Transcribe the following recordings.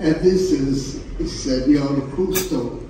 And this is Senor Justo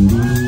Mm-hmm.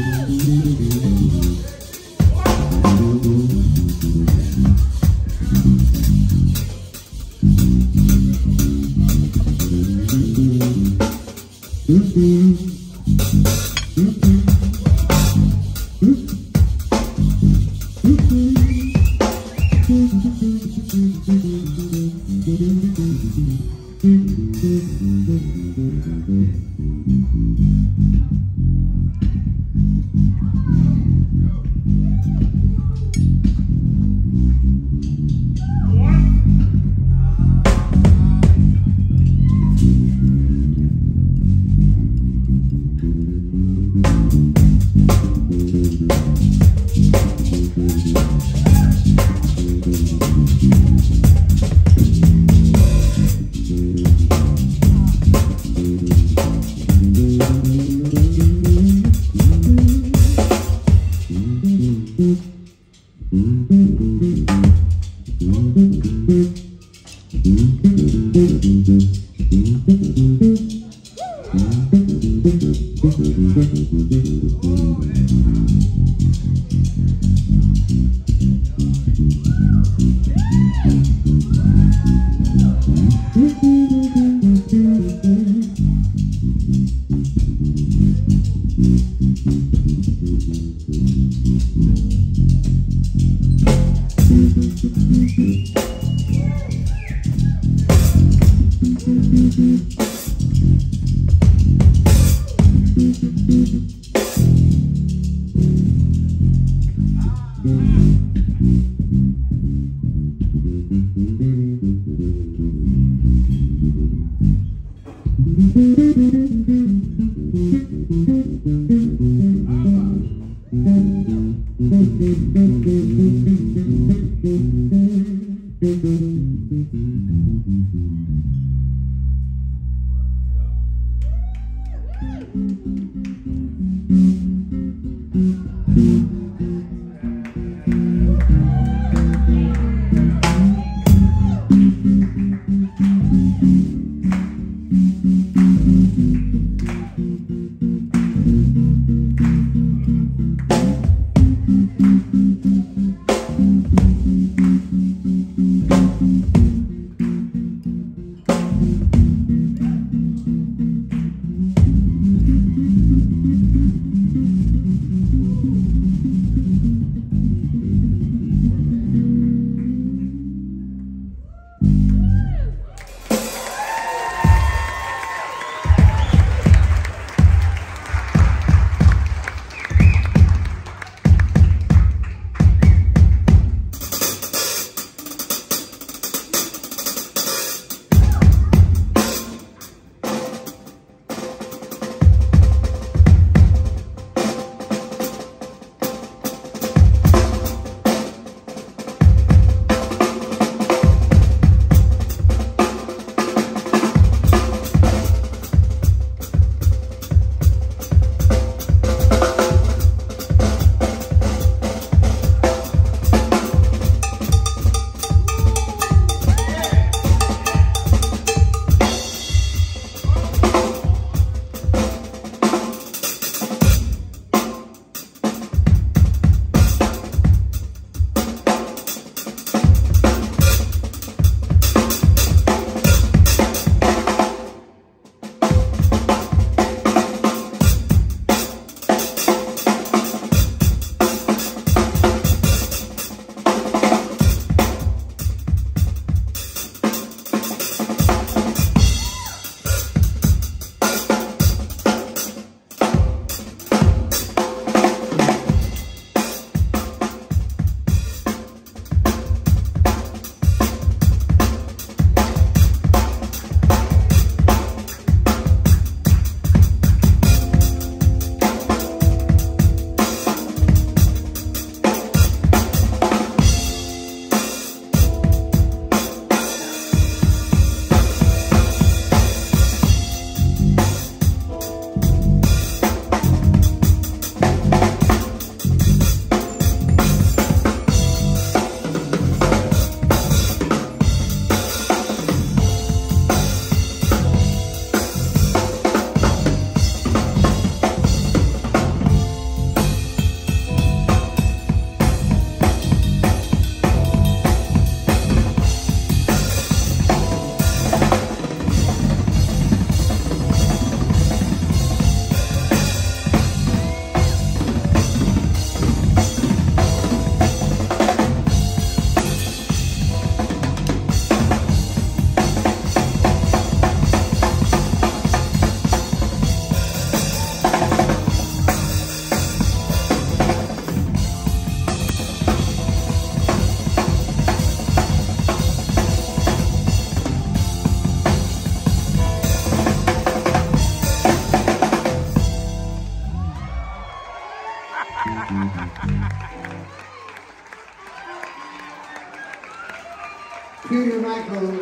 Peter